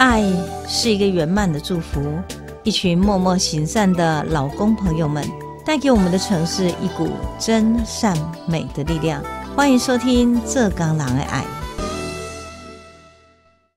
爱是一个圆满的祝福，一群默默行善的老公朋友们，带给我们的城市一股真善美的力量。欢迎收听《浙江狼的爱》，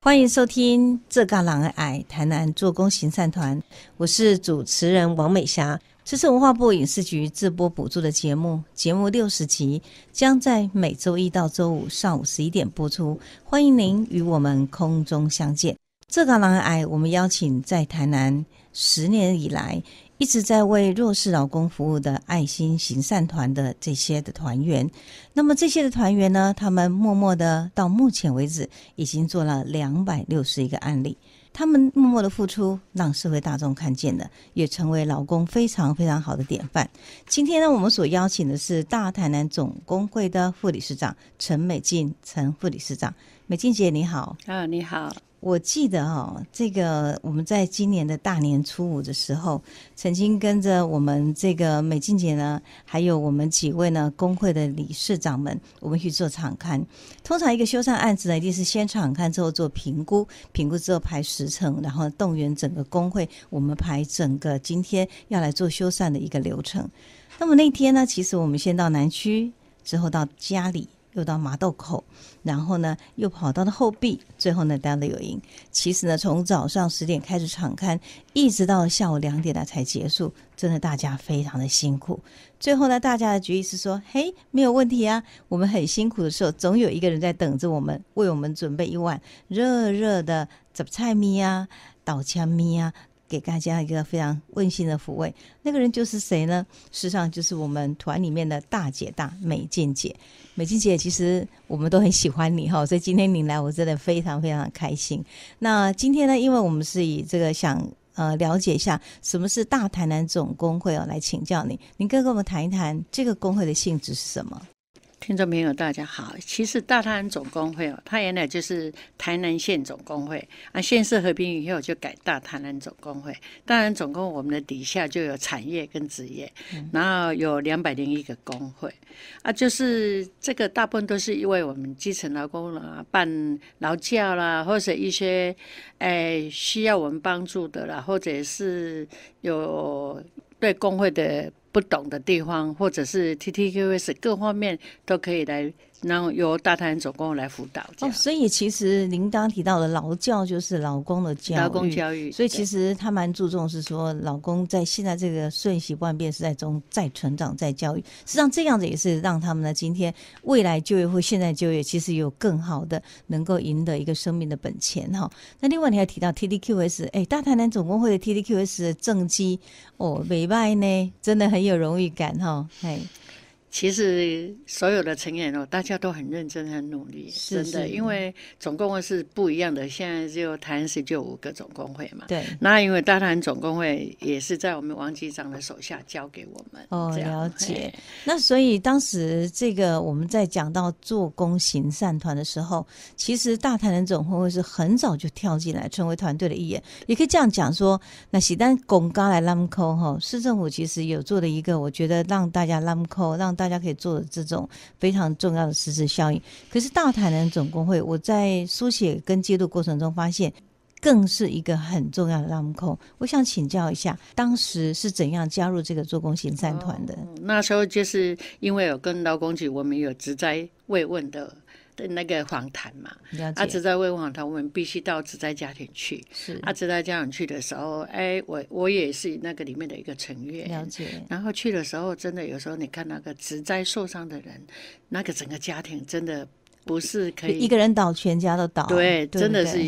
欢迎收听《浙江狼的爱》台南做工行善团，我是主持人王美霞。这是文化部影视局自播补助的节目，节目六十集将在每周一到周五上午十一点播出。欢迎您与我们空中相见。这个狼癌，我们邀请在台南十年以来一直在为弱势劳工服务的爱心行善团的这些的团员。那么这些的团员呢，他们默默的到目前为止已经做了两百六十一个案例。他们默默的付出，让社会大众看见了，也成为劳工非常非常好的典范。今天呢，我们所邀请的是大台南总工会的副理事长陈美静，陈副理事长，美静姐你好。啊，你好。我记得哦，这个我们在今年的大年初五的时候，曾经跟着我们这个美静姐呢，还有我们几位呢工会的理事长们，我们去做场刊。通常一个修缮案子呢，一定是先场刊之后做评估，评估之后排时程，然后动员整个工会，我们排整个今天要来做修缮的一个流程。那么那天呢，其实我们先到南区，之后到家里。又到麻豆口，然后呢，又跑到了后壁，最后呢，到了有营。其实呢，从早上十点开始场刊，一直到下午两点呢才结束，真的大家非常的辛苦。最后呢，大家的决议是说：“嘿，没有问题啊，我们很辛苦的时候，总有一个人在等着我们，为我们准备一碗热热的杂菜米啊、倒枪米啊。”给大家一个非常温馨的抚慰，那个人就是谁呢？事实上就是我们团里面的大姐大美静姐。美静姐，其实我们都很喜欢你哈，所以今天你来，我真的非常非常开心。那今天呢，因为我们是以这个想呃了解一下什么是大台南总工会哦，来请教你，您跟我们谈一谈这个工会的性质是什么？听众朋友，大家好。其实大台南总工会哦，它原来就是台南县总工会啊。县市合并以后就改大台南总工会。当然，总共我们的底下就有产业跟职业，然后有两百零一个工会啊。就是这个大部分都是因为我们基层劳工啊办劳教啦，或者一些诶需要我们帮助的啦，或者是有对工会的。不懂的地方，或者是 T T Q S 各方面都可以来。然后由大台南总工来辅导，哦，所以其实您刚刚提到的劳教就是老公的教育，老公教育，所以其实他蛮注重是说，老公在现在这个瞬息万变时代中，在成长，在教育，实际上这样子也是让他们呢，今天未来就业或现在就业，其实有更好的能够赢得一个生命的本钱哈。那另外你还提到 T D Q S，哎，大台南总工会的 T D Q S 的政绩哦，委外呢，真的很有荣誉感哈，哎。其实所有的成员哦，大家都很认真、很努力，真的。因为总工会是不一样的，现在就台南市就五个总工会嘛。对。那因为大台南总工会也是在我们王局长的手下交给我们。哦，了解。那所以当时这个我们在讲到做工行善团的时候，其实大台南总工会是很早就跳进来成为团队的一员。也可以这样讲说，那喜丹拱刚来拉姆扣哈，市政府其实有做的一个，我觉得让大家拉姆扣，让大大家可以做的这种非常重要的实质效应。可是大台南总工会，我在书写跟记录过程中发现，更是一个很重要的拉姆扣。我想请教一下，当时是怎样加入这个做工行善团的？那时候就是因为有跟劳工局，我们有直灾慰问的。的那个访谈嘛，啊，只在问访谈，我们必须到只在家庭去。是，啊，只在家庭去的时候，哎，我我也是那个里面的一个成员。了解。然后去的时候，真的有时候你看那个只在受伤的人，那个整个家庭真的。不是可以一个人倒，全家都倒。对，真的是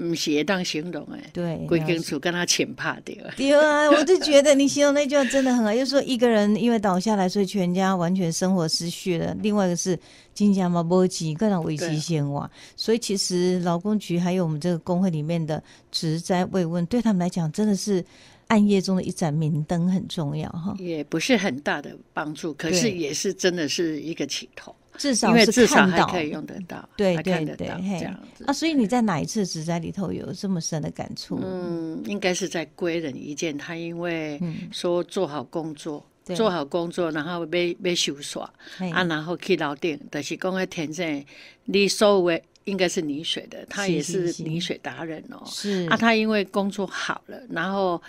嗯，写当形容哎。对，归根处跟他前怕掉。对啊，我就觉得你形容那句话真的很好，就是说一个人因为倒下来，所以全家完全生活失去了。另外一个是金家嘛波及，各种危机先哇。所以其实劳工局还有我们这个工会里面的职灾慰问，对他们来讲真的是暗夜中的一盏明灯，很重要哈。也不是很大的帮助，可是也是真的是一个起头。至少是看到。可以用得到，对对对，这样子。啊。所以你在哪一次职灾里头有这么深的感触？嗯，应该是在归人一件，他因为说做好工作，做好工作，然后要要收耍啊，然后去楼顶，但是讲个天正，你所有应该是泥水的，他也是。泥水达人哦。是。啊，他因为工作好了，然后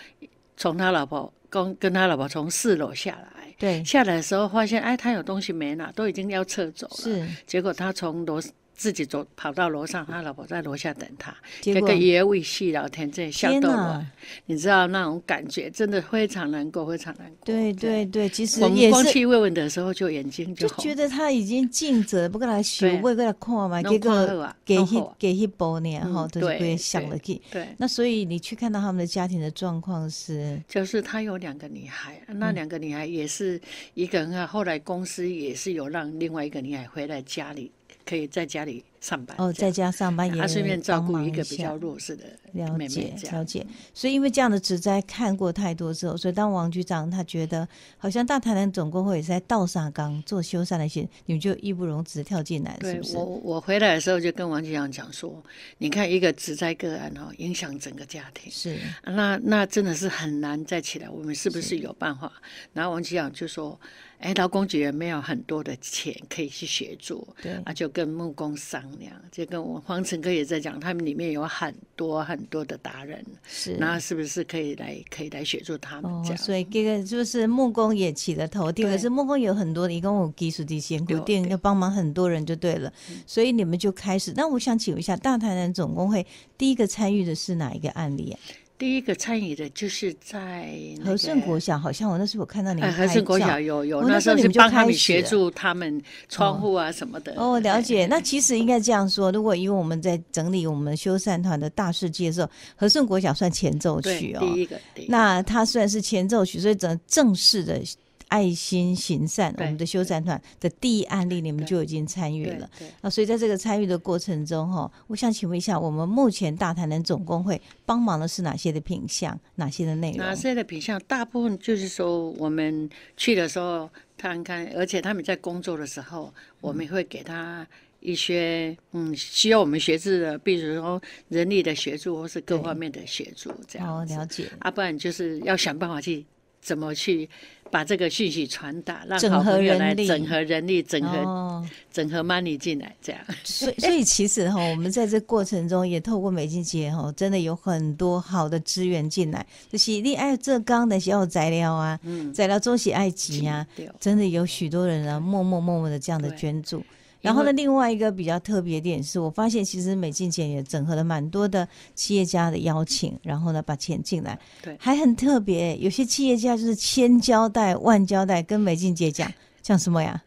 从他老婆跟跟他老婆从四楼下来，对下来的时候发现，哎，他有东西没拿，都已经要撤走了。是，结果他从楼自己走跑到楼上，他老婆在楼下等他，这个爷为戏聊天，这笑天逗我，，你知道那种感觉，真的非常难过，非常难过。对对对，其实我们也是。光去慰问的时候，就眼睛就。觉得他已经尽责，不过来修，对为过来看嘛，拢结果看好啊给一给一波呢，嗯哈，都是对会想了去。对，那所以你去看到他们的家庭的状况是，就是他有两个女孩，嗯那两个女孩也是一个人啊。后来公司也是有让另外一个女孩回来家里，可以在家里上班。哦，在家上班也他顺便照顾一个比较弱势的妹了解了解。所以因为这样的职灾看过太多之后，所以当王局长他觉得好像大台南总工会也是在倒沙岗做修缮那些，你们就义不容辞跳进来，是不是对我，？我回来的时候就跟王局长讲说，你看一个职灾个案哦，影响整个家庭。是啊那那真的是很难再起来，我们是不是有办法？然后王局长就说：“哎，劳工局也没有很多的钱可以去协助，对啊，就跟木工商量，就跟我黄成哥也在讲，他们里面有很多很多的达人，是。那是不是可以来可以来协助他们哦这，样？所以这个就是木工也起了头，第二个是木工有很多的，一共有技术的先固对定，要帮忙很多人就对了，所以你们就开始。那我想请问一下，大台南总工会第一个参与的是哪一个案例啊？第一个参与的就是在那和顺国小，好像我那时候我看到你们哎，和顺国小有有，哦那那时候你们就帮他们开始了协助他们窗户啊什么的。哦，了哎解。那其实应该这样说，如果因为我们在整理我们修缮团的大事记的时候，和顺国小算前奏曲哦。第一个，第一个那它虽然是前奏曲，所以整正式的爱心行善，我对们的修善团的第一案例，你们就已经参与了。对。那所以在这个参与的过程中，哈，我想请问一下，我们目前大台南总工会帮忙的是哪些的品项，哪些的内容？哪些的品相，大部分就是说我们去的时候看看，而且他们在工作的时候，我们会给他一些嗯需要我们协助的，比如说人力的协助或是各方面的协助这哦，样哦。了解。啊，不然就是要想办法去怎么去把这个讯息传达，让整合好朋友来人力。整合人力，整合、哦，整合 money 进来，这样。所以所以其实哈，我们在这过程中也透过美金节哈，真的有很多好的资源进来，就是你爱这钢的时候材料啊，嗯，材料中喜爱集啊，真的有许多人啊，默默默默的这样的捐助。然后呢，另外一个比较特别的点是，我发现其实美金节也整合了蛮多的企业家的邀请，然后呢把钱进来，对还很特别。有些企业家就是千交代万交代，跟美金节讲 讲什么呀？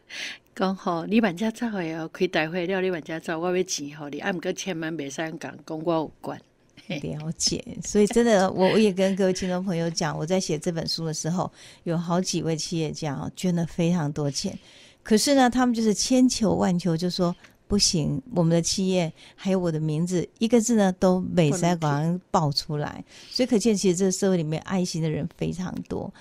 讲吼，你万家走的哦，开大会了，你万家走，我要钱互你，啊，毋过千万袂使讲讲我有关。了解，所以真的，我我也跟各位听众朋友讲，我在写这本书的时候，有好几位企业家哦，捐了非常多钱，可是呢，他们就是千求万求，就说不行，我们的企业还有我的名字，一个字呢都没在广爆出来，所以可见其实这个社会里面爱心的人非常多。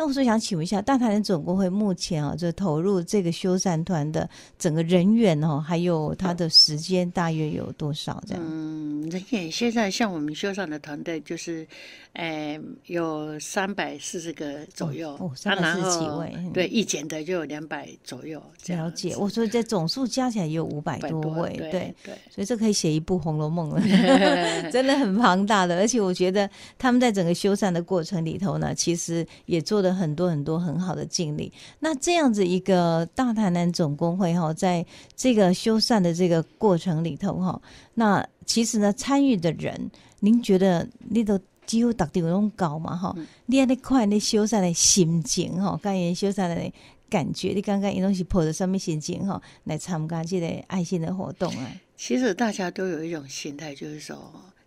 那我所以想请问一下，大台人总工会目前啊，就投入这个修缮团的整个人员哦，还有他的时间大约有多少？这样？嗯，人员现在像我们修缮的团队，就是，呃，有三百四十个左右，哦啊然340几位嗯对，一检的就有两百左右，了解，我说这总数加起来也有五百100多位，对对，对，所以这可以写一部《红楼梦》了，真的很庞大的。而且我觉得他们在整个修缮的过程里头呢，其实也做了很多很多很好的经历。那这样子一个大台南总工会哈，在这个修缮的这个过程里头哈，那其实呢，参与的人，您觉得你都几乎达到那种高嘛哈？你在那块你修缮的心情哈，跟人修缮的感觉，你刚刚因拢是抱着什么心情哈来参加这个爱心的活动啊？其实大家都有一种心态，就是说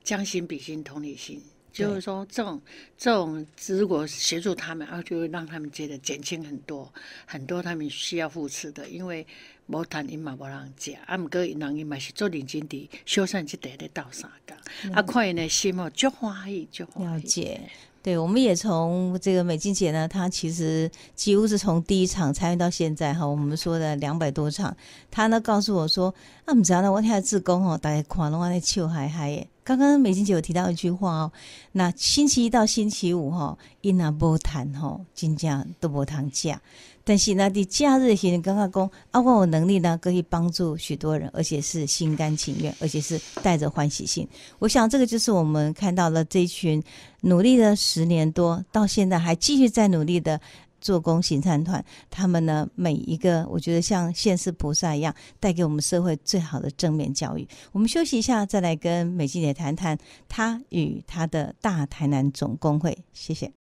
将心比心，同理心。就是说，这种这种，如果协助他们，然后就会让他们觉得减轻很多很多他们需要付出的，因为无谈因嘛无人食，啊，毋过因人伊嘛是做认真伫修缮即地咧斗相共，啊，看因的心哦，足欢喜，足欢喜。了解。对，我们也从这个美金姐呢，她其实几乎是从第一场参与到现在哈，我们说的两百多场，她呢告诉我说，啊，唔知道呢，我听志工哦，大家看拢安尼笑嗨嗨的，刚刚美金姐有提到一句话哦，那星期一到星期五哈，因那波谈哈，金价都波谈价。但是那，的假日型刚刚讲，啊，我有能力呢，可以帮助许多人，而且是心甘情愿，而且是带着欢喜心。我想这个就是我们看到了这一群努力了十年多，到现在还继续在努力的做工行善团。他们呢，每一个我觉得像现世菩萨一样，带给我们社会最好的正面教育。我们休息一下，再来跟美静姐谈谈她与她的大台南总工会。谢谢。